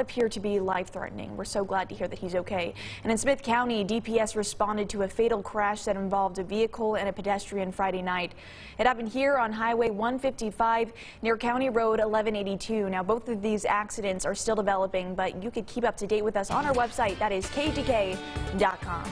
appear to be life-threatening. We're so glad to hear that he's okay. And in Smith County, DPS responded to a fatal crash that involved a vehicle and a pedestrian Friday night. It happened here on Highway 155 near County Road 1182. Now, both of these accidents are still developing, but you could keep up to date with us on our website. That is KETK.com.